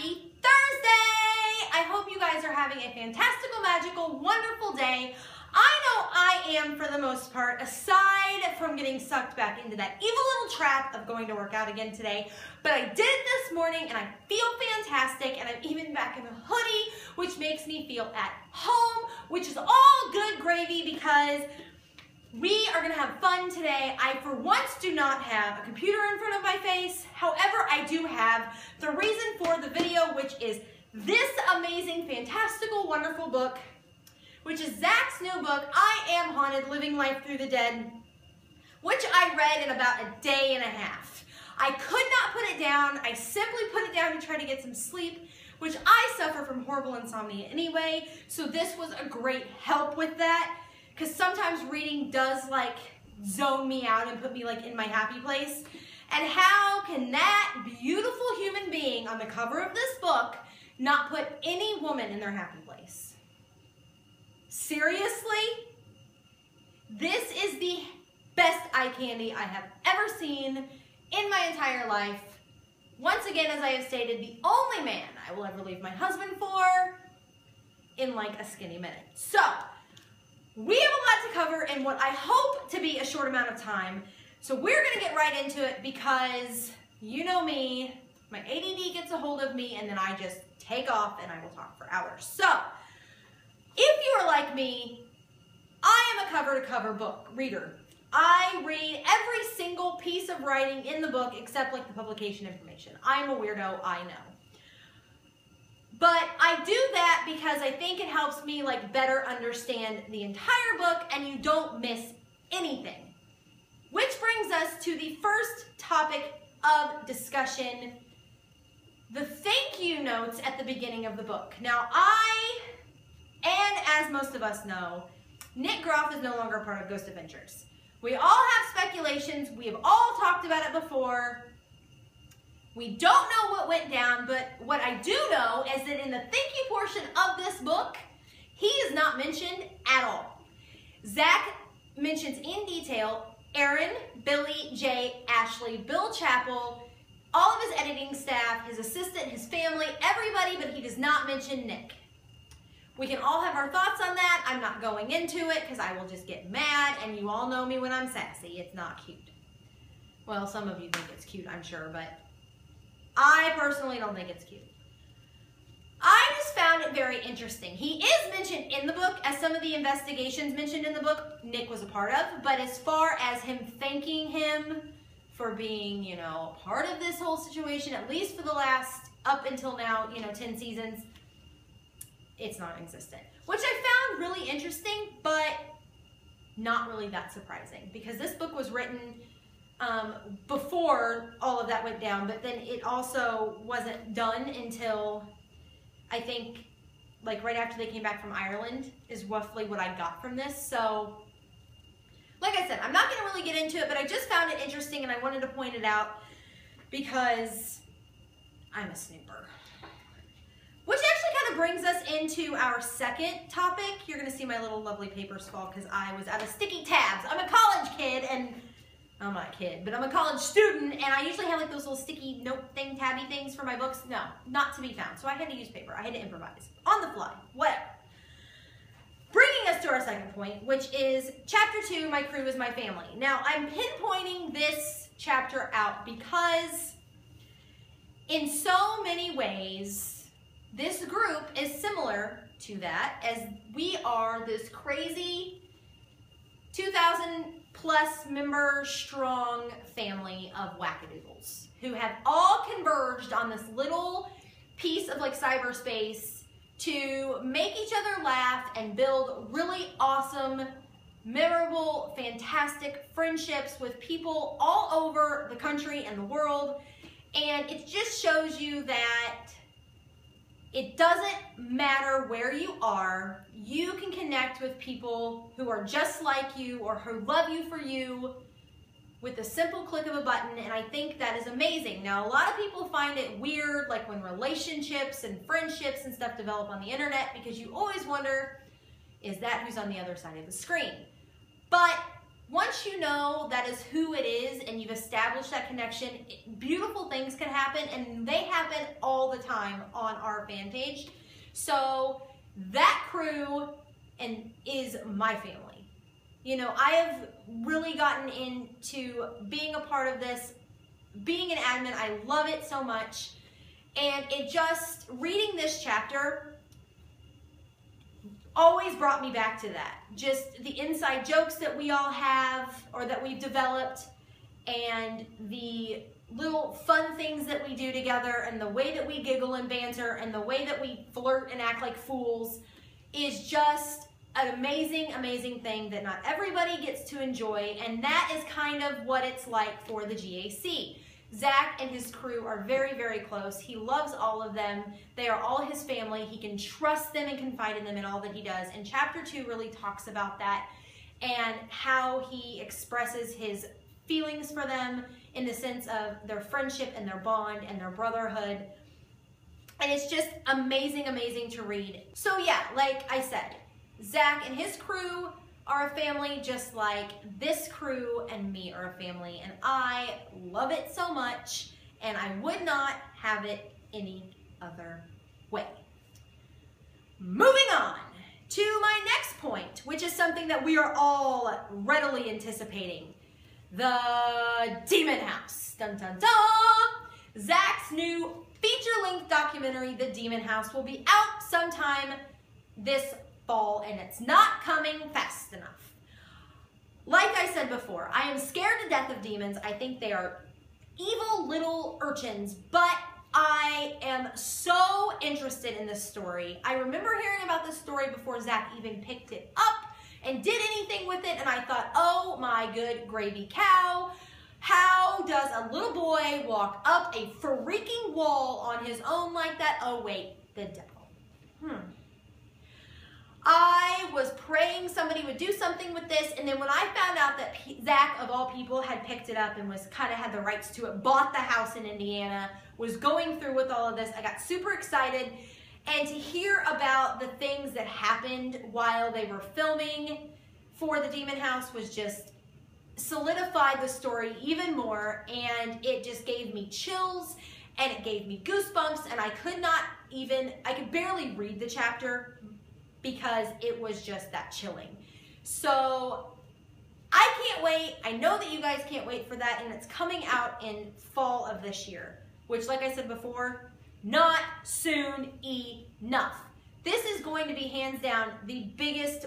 Happy Thursday! I hope you guys are having a fantastical, magical, wonderful day. I know I am for the most part, aside from getting sucked back into that evil little trap of going to work out again today. But I did it this morning and I feel fantastic and I'm even back in a hoodie, which makes me feel at home, which is all good gravy because we are gonna have fun today. I, for once, do not have a computer in front of my face. However, I do have the reason for the video, which is this amazing, fantastical, wonderful book, which is Zak's new book, I Am Haunted, Living Life Through the Dead, which I read in about a day and a half. I could not put it down. I simply put it down to try to get some sleep, which I suffer from horrible insomnia anyway, so this was a great help with that because sometimes reading does like zone me out and put me like in my happy place. And how can that beautiful human being on the cover of this book not put any woman in their happy place? Seriously? This is the best eye candy I have ever seen in my entire life. Once again, as I have stated, the only man I will ever leave my husband for in like a skinny minute. So, we have a lot to cover in what I hope to be a short amount of time. So we're gonna get right into it because you know me, my ADD gets a hold of me and then I just take off and I will talk for hours. So if you are like me, I am a cover to cover book reader. I read every single piece of writing in the book except like the publication information. I'm a weirdo, I know. But I do that because I think it helps me like better understand the entire book and you don't miss anything. Which brings us to the first topic of discussion, the thank you notes at the beginning of the book. Now I, and as most of us know, Nick Groff is no longer part of Ghost Adventures. We all have speculations, we have all talked about it before, we don't know what went down, but what I do know is that in the thank you portion of this book, he is not mentioned at all. Zak mentions in detail Aaron, Billy, Jay, Ashley, Bill Chappell, all of his editing staff, his assistant, his family, everybody, but he does not mention Nick. We can all have our thoughts on that. I'm not going into it because I will just get mad, and you all know me when I'm sassy. It's not cute. Well, some of you think it's cute, I'm sure, but I personally don't think it's cute. I just found it very interesting. He is mentioned in the book, as some of the investigations mentioned in the book, Nick was a part of, but as far as him thanking him for being, you know, part of this whole situation, at least for the last, up until now, you know, 10 seasons, it's non-existent. Which I found really interesting, but not really that surprising, because this book was written um, before all of that went down, but then it also wasn't done until I think like right after they came back from Ireland is roughly what I got from this. So like I said, I'm not going to really get into it, but I just found it interesting and I wanted to point it out because I'm a snooper. Which actually kind of brings us into our second topic. You're going to see my little lovely papers fall because I was out of sticky tabs. I'm a college kid and I'm not a kid, but I'm a college student, and I usually have like those little sticky note thing, tabby things for my books. No, not to be found. So I had to use paper. I had to improvise. On the fly. Whatever. Bringing us to our second point, which is chapter two, My Crew is My Family. Now, I'm pinpointing this chapter out because in so many ways, this group is similar to that as we are this crazy 2000 plus member strong family of wackadoodles who have all converged on this little piece of like cyberspace to make each other laugh and build really awesome, memorable, fantastic friendships with people all over the country and the world. And it just shows you that it doesn't matter where you are, you can connect with people who are just like you or who love you for you with a simple click of a button, and I think that is amazing. Now, a lot of people find it weird, like when relationships and friendships and stuff develop on the internet, because you always wonder, is that who's on the other side of the screen? But once you know that is who it is and you've established that connection, beautiful things can happen and they happen all the time on our fan page. So that crew and is my family. You know, I have really gotten into being a part of this, being an admin. I love it so much. And it just, reading this chapter always brought me back to that. Just the inside jokes that we all have or that we've developed and the little fun things that we do together and the way that we giggle and banter and the way that we flirt and act like fools is just an amazing, amazing thing that not everybody gets to enjoy. And that is kind of what it's like for the GAC. Zak and his crew are very, very close. He loves all of them. They are all his family. He can trust them and confide in them in all that he does. And chapter two really talks about that and how he expresses his feelings for them in the sense of their friendship and their bond and their brotherhood. And it's just amazing, amazing to read. So yeah, like I said, Zak and his crew are a family just like this crew and me are a family. And I love it so much and I would not have it any other way. Moving on to my next point, which is something that we are all readily anticipating. The Demon House. Dun dun dun! Zak's new feature-length documentary, The Demon House, will be out sometime this fall and it's not coming fast enough. Like I said before, I am scared to death of demons. I think they are evil little urchins, but I am so interested in this story. I remember hearing about this story before Zak even picked it up and did anything with it, and I thought, oh my good gravy cow, how does a little boy walk up a freaking wall on his own like that? Oh wait, the devil. Hmm. I was praying somebody would do something with this, and then when I found out that P Zak, of all people, had picked it up and was kind of had the rights to it, bought the house in Indiana, was going through with all of this, I got super excited. And to hear about the things that happened while they were filming for the Demon House was just solidified the story even more, and it just gave me chills and it gave me goosebumps, and I could not even, I could barely read the chapter because it was just that chilling. So I can't wait. I know that you guys can't wait for that, and it's coming out in fall of this year, which, like I said before, not soon enough. This is going to be hands down the biggest,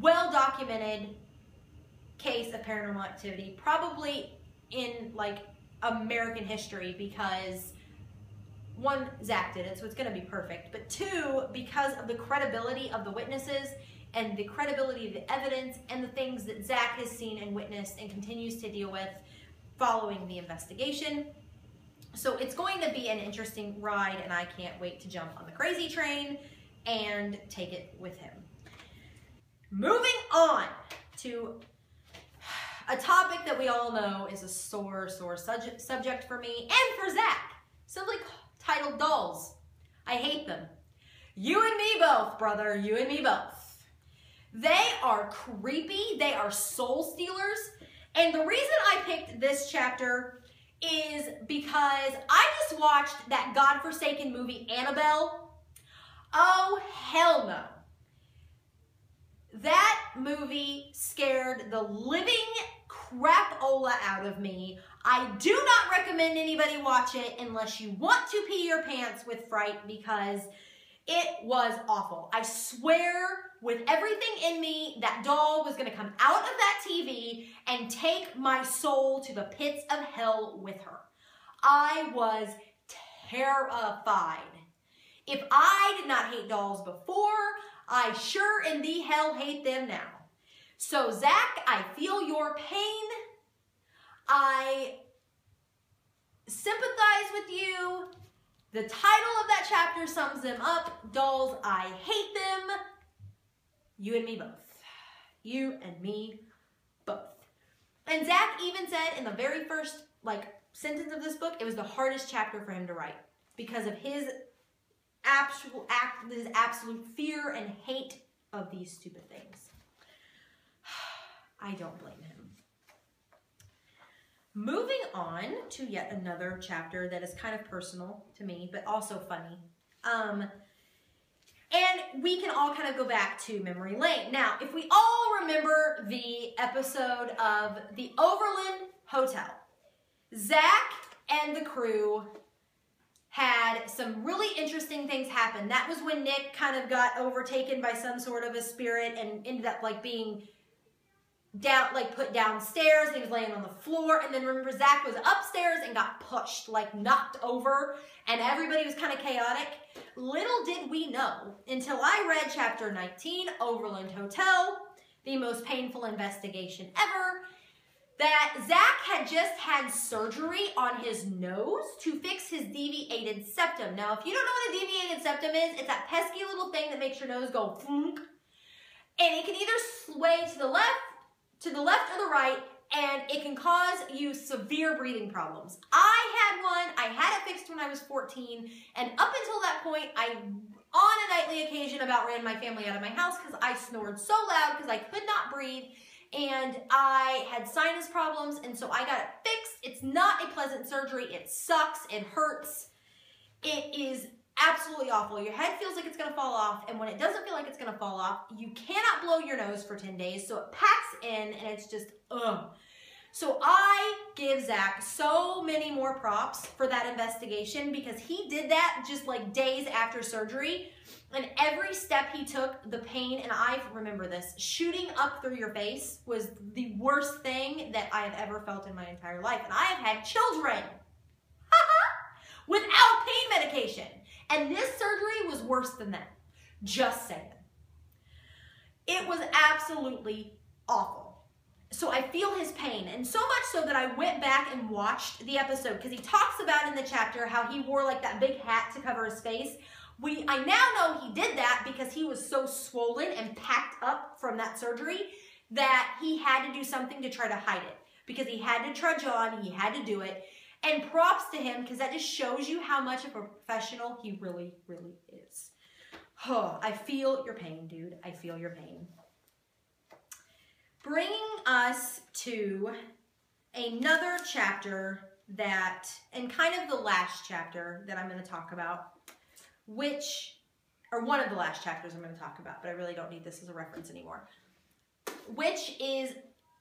well documented case of paranormal activity, probably in like American history because one, Zak did it, so it's going to be perfect. But two, because of the credibility of the witnesses and the credibility of the evidence and the things that Zak has seen and witnessed and continues to deal with following the investigation. So it's going to be an interesting ride, and I can't wait to jump on the crazy train and take it with him. Moving on to a topic that we all know is a sore, sore subject for me and for Zak. Simply titled dolls. I hate them. You and me both, brother. You and me both. They are creepy. They are soul stealers. And the reason I picked this chapter is because I just watched that godforsaken movie Annabelle. Oh, hell no. That movie scared the living crapola out of me. I do not recommend anybody watch it unless you want to pee your pants with fright because it was awful. I swear with everything in me, that doll was going to come out of that TV and take my soul to the pits of hell with her. I was terrified. If I did not hate dolls before, I sure in the hell hate them now. So Zak, I feel your pain. I sympathize with you. The title of that chapter sums them up. Dolls, I hate them. You and me both. You and me both. And Zak even said in the very first like sentence of this book, it was the hardest chapter for him to write because of his actual act, his absolute fear and hate of these stupid things. I don't blame him. Moving on to yet another chapter that is kind of personal to me, but also funny. Um, and we can all kind of go back to memory lane. Now, if we all remember the episode of the Overland Hotel, Zak and the crew had some really interesting things happen. That was when Nick kind of got overtaken by some sort of a spirit and ended up like being down, like put downstairs. And he was laying on the floor. And then remember, Zak was upstairs and got pushed, like knocked over, and everybody was kind of chaotic. Little did we know until I read chapter 19, Overland Hotel, the most painful investigation ever, that Zak had just had surgery on his nose to fix his deviated septum. Now, if you don't know what a deviated septum is, it's that pesky little thing that makes your nose go flunk. And it can either sway to the left to the left or the right, and it can cause you severe breathing problems. I had one, I had it fixed when I was 14, and up until that point, I, on a nightly occasion, about ran my family out of my house because I snored so loud because I could not breathe, and I had sinus problems, and so I got it fixed. It's not a pleasant surgery. It sucks. It hurts. It is absolutely awful. Your head feels like it's to fall off, and when it doesn't feel like it's to fall off, you cannot blow your nose for 10 days, so it packs in, and it's just, ugh. So I give Zak so many more props for that investigation because he did that just like days after surgery. And every step he took, the pain, and I remember this, shooting up through your face was the worst thing that I have ever felt in my entire life. And I have had children without pain medication. And this surgery was worse than that. Just saying. It was absolutely awful. So I feel his pain, and so much so that I went back and watched the episode because he talks about in the chapter how he wore like that big hat to cover his face. We I now know he did that because he was so swollen and packed up from that surgery that he had to do something to try to hide it because he had to trudge on, he had to do it. And props to him because that just shows you how much of a professional he really, really is. Oh, I feel your pain, dude. I feel your pain. Bringing us to another chapter that, and kind of the last chapter that I'm going to talk about, which, or one of the last chapters I'm going to talk about, but I really don't need this as a reference anymore, which is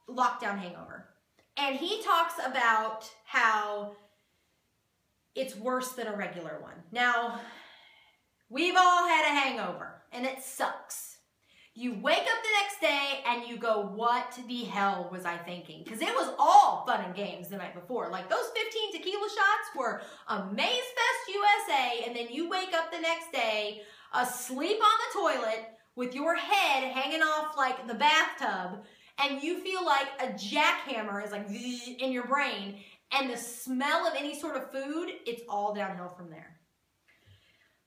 Lockdown Hangover. And he talks about how it's worse than a regular one. Now, we've all had a hangover, and it sucks. You wake up the next day and you go, what the hell was I thinking? Because it was all fun and games the night before. Like those 15 tequila shots were Amaze Fest USA, and then you wake up the next day asleep on the toilet with your head hanging off like the bathtub, and you feel like a jackhammer is like in your brain, and the smell of any sort of food, it's all downhill from there.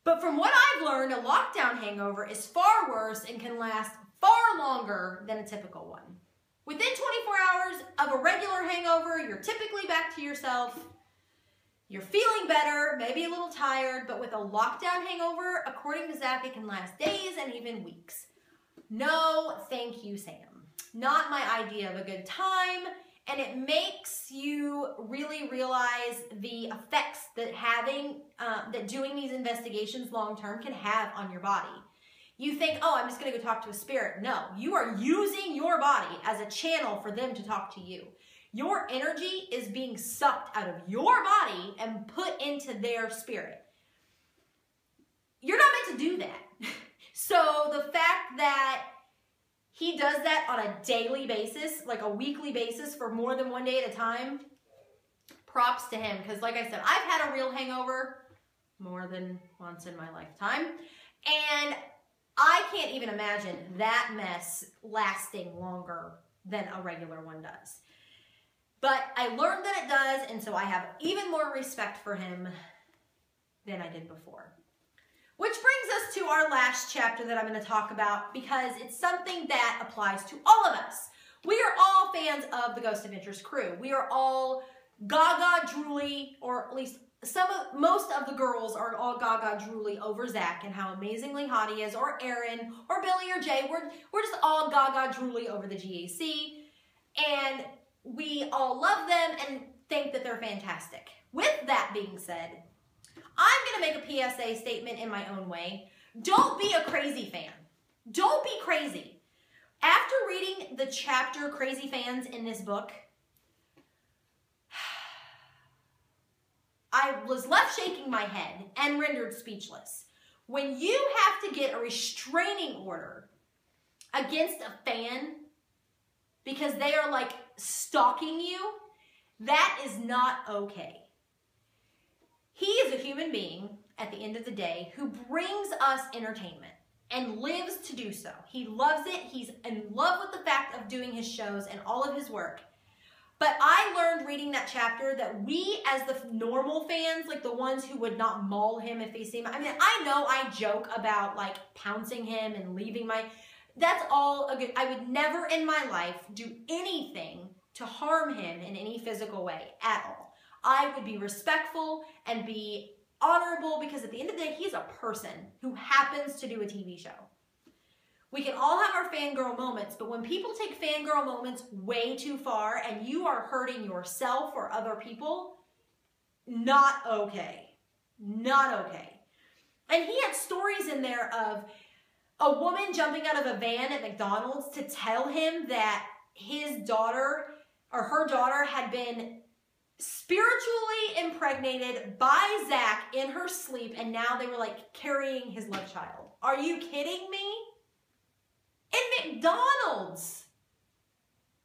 But from what I've learned, a lockdown hangover is far worse and can last far longer than a typical one. Within 24 hours of a regular hangover, you're typically back to yourself. You're feeling better, maybe a little tired, but with a lockdown hangover, according to Zak, it can last days and even weeks. No, thank you, Sam. Not my idea of a good time and it makes you really realize the effects that having uh, that doing these investigations long term can have on your body. You think oh i'm just to go talk to a spirit. No you are using your body as a channel for them to talk to you. Your energy is being sucked out of your body and put into their spirit. You're not meant to do that. So the fact that he does that on a daily basis, like a weekly basis for more than one day at a time. Props to him because, like I said, I've had a real hangover more than once in my lifetime. And I can't even imagine that mess lasting longer than a regular one does. But I learned that it does, and so I have even more respect for him than I did before. Which brings us to our last chapter that I'm going to talk about because it's something that applies to all of us. We are all fans of the Ghost Adventures crew. We are all gaga drooly, or at least some of, most of the girls are all gaga drooly over Zak and how amazingly hot he is, or Aaron, or Billy, or Jay. We're, we're just all gaga drooly over the GAC. And we all love them, and think that they're fantastic. With that being said, I'm going to make a PSA statement in my own way. Don't be a crazy fan. Don't be crazy. After reading the chapter Crazy Fans in this book, I was left shaking my head and rendered speechless. When you have to get a restraining order against a fan because they are like stalking you, that is not okay. He is a human being at the end of the day who brings us entertainment and lives to do so. He loves it. He's in love with the fact of doing his shows and all of his work. But I learned reading that chapter that we, as the normal fans, like the ones who would not maul him if they see him, I mean, I know I joke about like pouncing him and leaving my, that's all a good, I would never in my life do anything to harm him in any physical way at all. I would be respectful and be honorable because at the end of the day, he's a person who happens to do a TV show. We can all have our fangirl moments, but when people take fangirl moments way too far and you are hurting yourself or other people, not okay. Not okay. And he had stories in there of a woman jumping out of a van at McDonald's to tell him that his daughter or her daughter had been spiritually impregnated by Zak in her sleep, and now they were like carrying his love child. Are you kidding me? In McDonald's.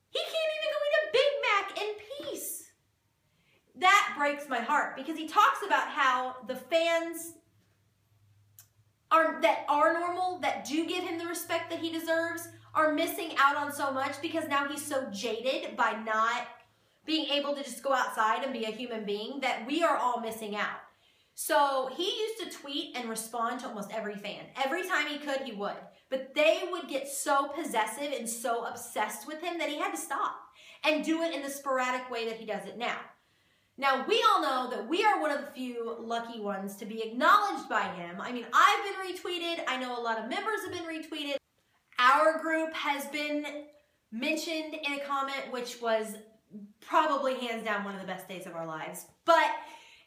He can't even go eat a Big Mac in peace. That breaks my heart because he talks about how the fans are that are normal, that do give him the respect that he deserves, are missing out on so much because now he's so jaded by not being able to just go outside and be a human being that we are all missing out. So he used to tweet and respond to almost every fan. Every time he could, he would. But they would get so possessive and so obsessed with him that he had to stop and do it in the sporadic way that he does it now. Now, we all know that we are one of the few lucky ones to be acknowledged by him. I mean, I've been retweeted. I know a lot of members have been retweeted. Our group has been mentioned in a comment, which was probably hands down one of the best days of our lives. But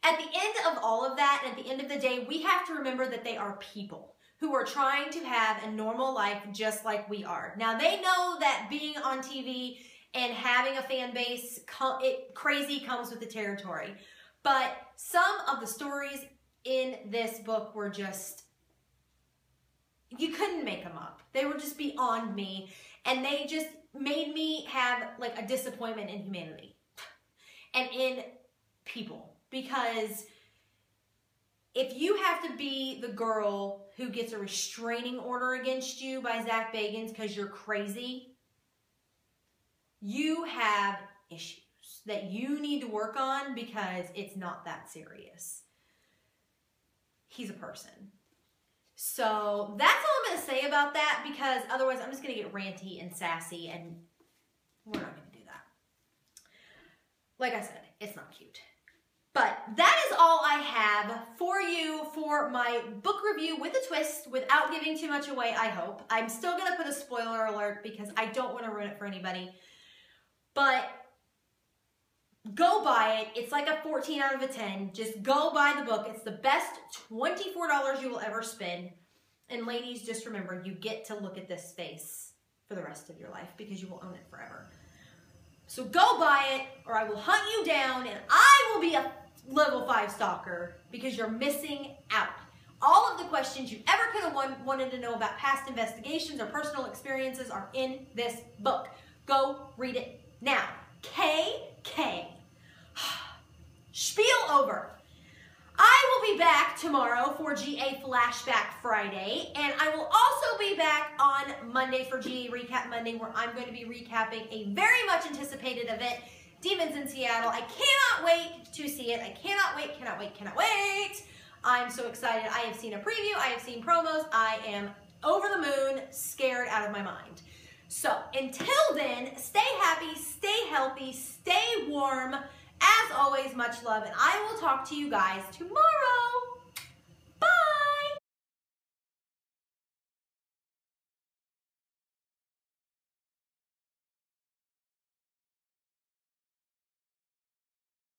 at the end of all of that, at the end of the day, we have to remember that they are people who are trying to have a normal life just like we are. Now, they know that being on TV and having a fan base, it crazy comes with the territory. But some of the stories in this book were just, you couldn't make them up. They were just beyond me. And they just made me have like a disappointment in humanity and in people because if you have to be the girl who gets a restraining order against you by Zak Bagans because you're crazy, you have issues that you need to work on because it's not that serious. He's a person. So that's all I'm going to say about that because otherwise I'm just going to get ranty and sassy and we're not going to do that. Like I said, it's not cute. But that is all I have for you for my book review with a twist without giving too much away, I hope. I'm still going to put a spoiler alert because I don't want to ruin it for anybody. But go buy it. It's like a 14 out of a 10. Just go buy the book. It's the best $24 you will ever spend. And ladies, just remember, you get to look at this space for the rest of your life because you will own it forever. So go buy it or I will hunt you down and I will be a level 5 stalker because you're missing out. All of the questions you ever could have wanted to know about past investigations or personal experiences are in this book. Go read it now. KK. Spiel over. I will be back tomorrow for GA Flashback Friday, and I will also be back on Monday for GA Recap Monday, where I'm going to be recapping a very much anticipated event, Demons in Seattle. I cannot wait to see it. I cannot wait, cannot wait, cannot wait. I'm so excited. I have seen a preview. I have seen promos. I am over the moon, scared out of my mind. So until then, stay happy, stay healthy, stay warm. As always, much love, and I will talk to you guys tomorrow.